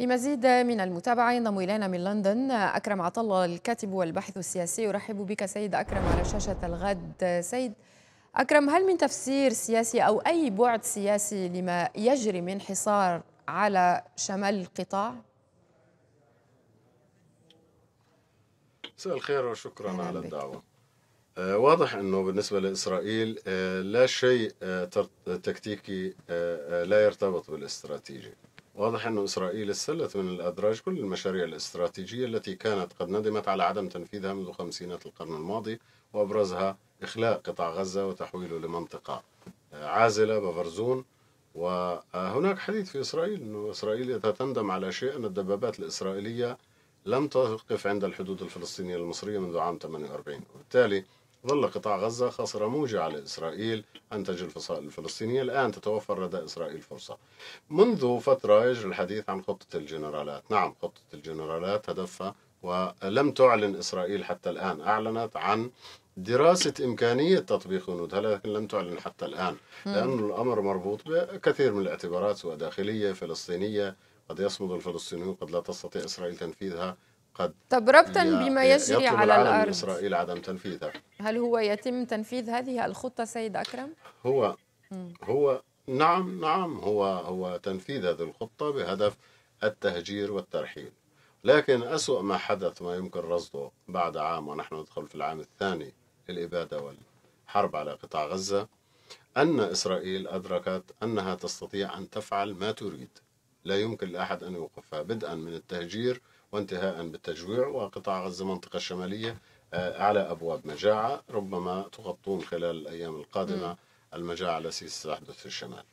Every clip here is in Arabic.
لمزيد من المتابعة ينضم إلينا من لندن أكرم عطلة الكاتب والباحث السياسي أرحب بك سيد أكرم على شاشة الغد. سيد أكرم هل من تفسير سياسي أو أي بعد سياسي لما يجري من حصار على شمال القطاع؟ مساء الخير وشكرا على الدعوة. آه واضح أنه بالنسبة لإسرائيل آه لا شيء آه تكتيكي لا يرتبط بالإستراتيجي. واضح أن إسرائيل استلت من الأدراج كل المشاريع الاستراتيجية التي كانت قد ندمت على عدم تنفيذها منذ خمسينات القرن الماضي وأبرزها إخلاء قطاع غزة وتحويله لمنطقة عازلة بفرزون. وهناك حديث في إسرائيل أنه إسرائيل تندم على شيء أن الدبابات الإسرائيلية لم تقف عند الحدود الفلسطينية المصرية منذ عام 48 وبالتالي ظل قطاع غزة خسرة موجعة لإسرائيل أنتج الفصائل الفلسطينية الآن تتوفر لدى إسرائيل فرصة. منذ فترة يجري الحديث عن خطة الجنرالات. نعم خطة الجنرالات هدفها ولم تعلن إسرائيل حتى الآن. أعلنت عن دراسة إمكانية تطبيق هنودها لكن لم تعلن حتى الآن. لأن الأمر مربوط بكثير من الاعتبارات سواء داخلية فلسطينية. قد يصمد الفلسطينيون قد لا تستطيع إسرائيل تنفيذها. قد طب ربطا بما يجري على الأرض. إسرائيل عدم تنفيذها هل هو يتم تنفيذ هذه الخطة سيد أكرم؟ هو هو نعم نعم هو هو تنفيذ هذه الخطة بهدف التهجير والترحيل. لكن أسوأ ما حدث ما يمكن رصده بعد عام ونحن ندخل في العام الثاني للإبادة والحرب على قطاع غزة أن إسرائيل أدركت أنها تستطيع أن تفعل ما تريد. لا يمكن لأحد أن يوقفها. بدءا من التهجير وانتهاء بالتجويع وقطاع غزة منطقة الشمالية آه، على أبواب مجاعة ربما تغطون خلال الأيام القادمة المجاعة التي ستحدث في الشمال.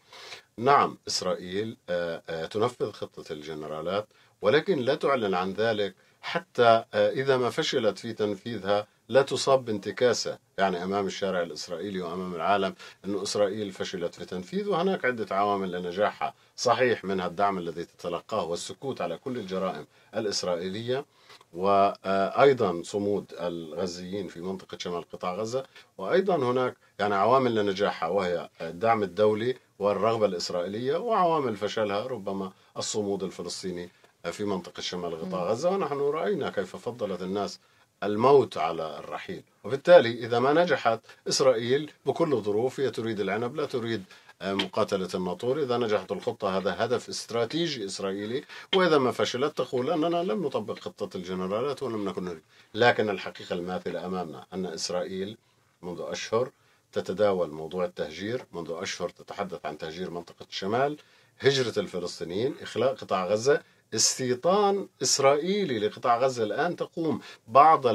نعم إسرائيل آه، آه، تنفذ خطة الجنرالات ولكن لا تعلن عن ذلك حتى إذا ما فشلت في تنفيذها لا تصاب بانتكاسة يعني أمام الشارع الإسرائيلي وأمام العالم أن إسرائيل فشلت في تنفيذ وهناك عدة عوامل لنجاحها. صحيح منها الدعم الذي تتلقاه والسكوت على كل الجرائم الإسرائيلية وأيضا صمود الغزيين في منطقة شمال قطاع غزة وأيضا هناك يعني عوامل لنجاحها وهي الدعم الدولي والرغبة الإسرائيلية وعوامل فشلها ربما الصمود الفلسطيني في منطقة شمال قطاع غزة. ونحن رأينا كيف فضلت الناس الموت على الرحيل. وبالتالي إذا ما نجحت إسرائيل بكل الظروف هي تريد العنب لا تريد آه، مقاتلة الناطور. إذا نجحت الخطة هذا هدف استراتيجي إسرائيلي. وإذا ما فشلت تقول أننا لم نطبق خطة الجنرالات ولم نكن نريد. لكن الحقيقة الماثلة أمامنا أن إسرائيل منذ أشهر تتداول موضوع التهجير منذ أشهر تتحدث عن تهجير منطقة الشمال هجرة الفلسطينيين إخلاء قطاع غزة استيطان إسرائيلي لقطاع غزة الآن تقوم. بعض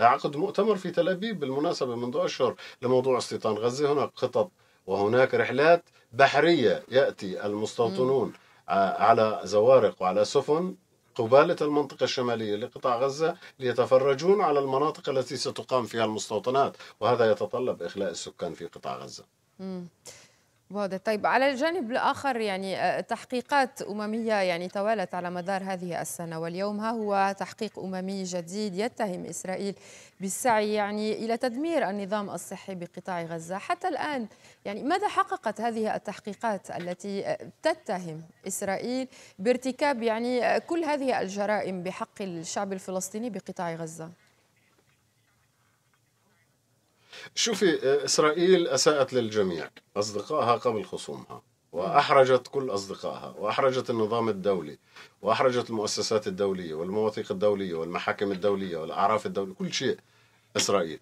عقد مؤتمر في تل أبيب بالمناسبة منذ أشهر لموضوع استيطان غزة. هناك خطط وهناك رحلات بحرية يأتي المستوطنون على زوارق وعلى سفن قبالة المنطقة الشمالية لقطاع غزة ليتفرجون على المناطق التي ستقام فيها المستوطنات وهذا يتطلب إخلاء السكان في قطاع غزة. واضح طيب على الجانب الآخر يعني آه، تحقيقات أممية يعني توالت على مدار هذه السنة واليوم ها هو تحقيق أممي جديد يتهم إسرائيل بالسعي يعني إلى تدمير النظام الصحي بقطاع غزة حتى الآن يعني ماذا حققت هذه التحقيقات التي آه، تتهم إسرائيل بارتكاب يعني آه، كل هذه الجرائم بحق الشعب الفلسطيني بقطاع غزة؟ شوفي إسرائيل أساءت للجميع أصدقائها قبل خصومها وأحرجت كل أصدقائها وأحرجت النظام الدولي وأحرجت المؤسسات الدولية والمواثيق الدولية والمحاكم الدولية والأعراف الدولية كل شيء إسرائيل.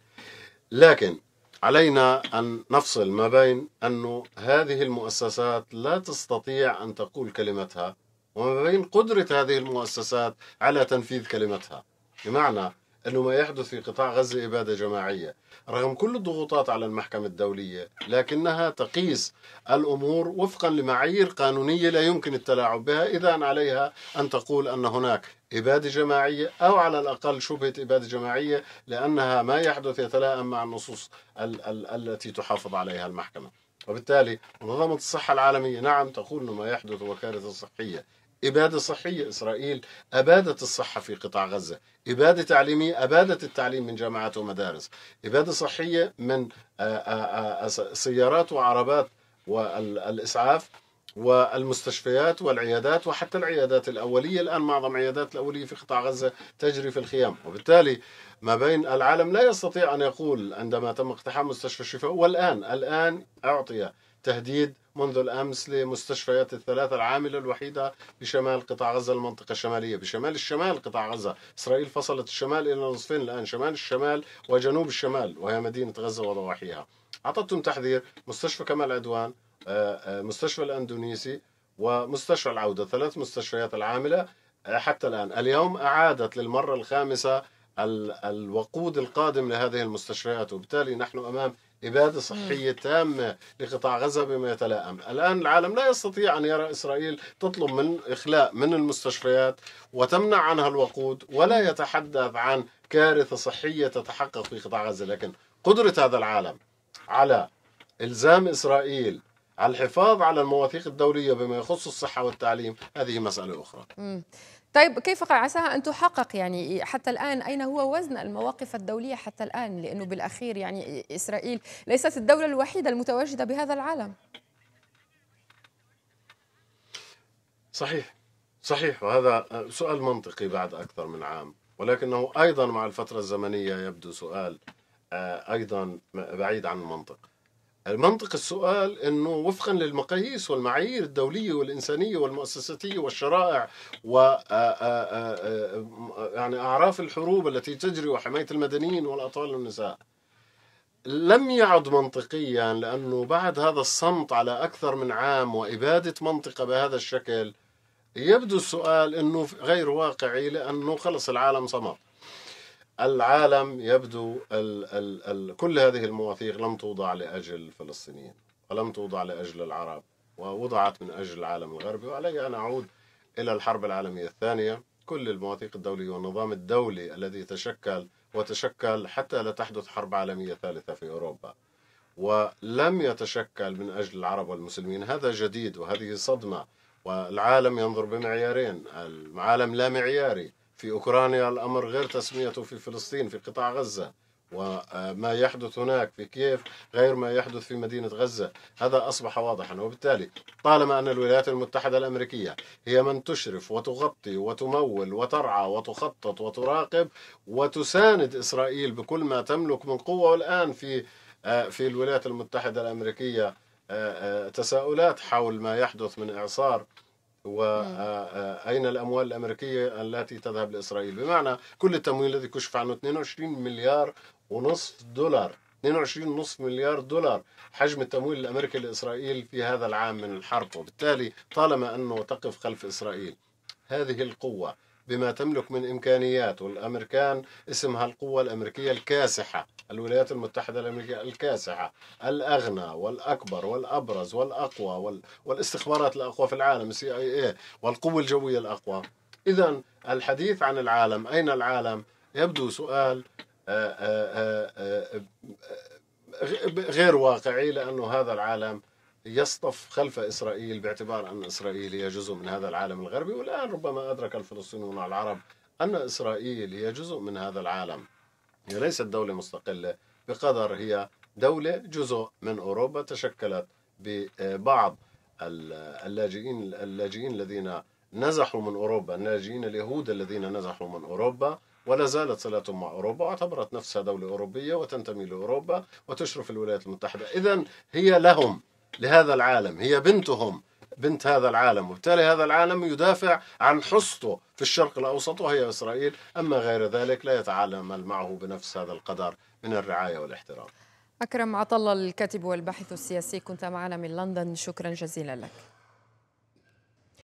لكن علينا أن نفصل ما بين أن هذه المؤسسات لا تستطيع أن تقول كلمتها وما بين قدرة هذه المؤسسات على تنفيذ كلمتها. بمعنى أنه ما يحدث في قطاع غزة إبادة جماعية رغم كل الضغوطات على المحكمة الدولية لكنها تقيس الأمور وفقا لمعايير قانونية لا يمكن التلاعب بها إذا عليها أن تقول أن هناك إبادة جماعية أو على الأقل شبهة إبادة جماعية لأنها ما يحدث يتلائم مع النصوص ال- ال- التي تحافظ عليها المحكمة. وبالتالي منظمة الصحة العالمية نعم تقول أنه ما يحدث هو كارثة صحية إبادة صحية إسرائيل أبادت الصحة في قطاع غزة. إبادة تعليمية أبادت التعليم من جامعات ومدارس. إبادة صحية من آه، آه، آه، سيارات وعربات والإسعاف والمستشفيات والعيادات وحتى العيادات الأولية. الآن معظم العيادات الأولية في قطاع غزة تجري في الخيام. وبالتالي ما بين العالم لا يستطيع أن يقول عندما تم اقتحام مستشفى الشفاء والآن الآن أعطي تهديد منذ الأمس لمستشفيات الثلاثة العاملة الوحيدة بشمال قطاع غزة المنطقة الشمالية. بشمال الشمال قطاع غزة. إسرائيل فصلت الشمال إلى نصفين الآن. شمال الشمال وجنوب الشمال وهي مدينة غزة وضواحيها. أعطتهم تحذير مستشفى كمال عدوان آه، آه، مستشفى الأندونيسي ومستشفى العودة. ثلاث مستشفيات العاملة آه، حتى الآن. اليوم أعادت للمرة الخامسة الوقود القادم لهذه المستشفيات وبالتالي نحن أمام إبادة صحية تامة لقطاع غزة بما يتلائم. الآن العالم لا يستطيع أن يرى إسرائيل تطلب من إخلاء من المستشفيات وتمنع عنها الوقود ولا يتحدث عن كارثة صحية تتحقق في قطاع غزة. لكن قدرة هذا العالم على إلزام إسرائيل على الحفاظ على المواثيق الدولية بما يخص الصحة والتعليم هذه مسألة أخرى. طيب كيف عساها أن تحقق يعني حتى الآن أين هو وزن المواقف الدولية حتى الآن؟ لأنه بالأخير يعني إسرائيل ليست الدولة الوحيدة المتواجدة بهذا العالم. صحيح. صحيح. وهذا سؤال منطقي بعد أكثر من عام. ولكنه أيضا مع الفترة الزمنية يبدو سؤال آه، أيضا بعيد عن المنطق. المنطق السؤال إنه وفقا للمقاييس والمعايير الدولية والإنسانية والمؤسساتية والشرائع و آه، آه، آه، يعني أعراف الحروب التي تجري وحماية المدنيين والأطفال والنساء. لم يعد منطقيا لأنه بعد هذا الصمت على أكثر من عام وإبادة منطقة بهذا الشكل يبدو السؤال إنه غير واقعي لأنه خلص العالم صمت. العالم يبدو ال ال ال كل هذه المواثيق لم توضع لأجل الفلسطينيين ولم توضع لأجل العرب ووضعت من أجل العالم الغربي وعلي أن أعود إلى الحرب العالمية الثانية. كل المواثيق الدولية والنظام الدولي الذي تشكل وتشكل حتى لا تحدث حرب عالمية ثالثة في أوروبا ولم يتشكل من أجل العرب والمسلمين. هذا جديد وهذه صدمة والعالم ينظر بمعيارين. العالم لا معياري. في أوكرانيا الأمر غير تسميته في فلسطين في قطاع غزة. وما يحدث هناك في كييف غير ما يحدث في مدينة غزة. هذا أصبح واضحا. وبالتالي طالما أن الولايات المتحدة الأمريكية هي من تشرف وتغطي وتمول وترعى وتخطط وتراقب وتساند إسرائيل بكل ما تملك من قوة والآن في في الولايات المتحدة الأمريكية تساؤلات حول ما يحدث من إعصار وأين الأموال الأمريكية التي تذهب لإسرائيل؟ بمعنى كل التمويل الذي كشف عنه 22 مليار ونصف دولار. 22 ونصف مليار دولار حجم التمويل الأمريكي لإسرائيل في هذا العام من الحرب. وبالتالي طالما أنه تقف خلف إسرائيل هذه القوة بما تملك من إمكانيات والأمريكان اسمها القوة الأمريكية الكاسحة. الولايات المتحدة الأمريكية الكاسحة الأغنى والأكبر والأبرز والأقوى والاستخبارات الأقوى في العالم السي اي اي والقوة الجوية الأقوى. إذا الحديث عن العالم أين العالم؟ يبدو سؤال آه، آه، آه، غير واقعي لأنه هذا العالم يصطف خلف إسرائيل باعتبار أن إسرائيل هي جزء من هذا العالم الغربي والآن ربما أدرك الفلسطينيون العرب أن إسرائيل هي جزء من هذا العالم. هي ليست دولة مستقلة. بقدر هي دولة جزء من أوروبا تشكلت ببعض اللاجئين اللاجئين الذين نزحوا من أوروبا اللاجئين اليهود الذين نزحوا من أوروبا ولا زالت صلاتهم مع أوروبا واعتبرت نفسها دولة أوروبية وتنتمي لأوروبا وتشرف الولايات المتحدة. إذا هي لهم لهذا العالم هي بنتهم بنت هذا العالم وبالتالي هذا العالم يدافع عن حصته في الشرق الأوسط وهي إسرائيل. أما غير ذلك لا يتعامل معه بنفس هذا القدر من الرعاية والاحترام. أكرم عطلة الكاتب والباحث السياسي كنت معنا من لندن. شكرا جزيلا لك.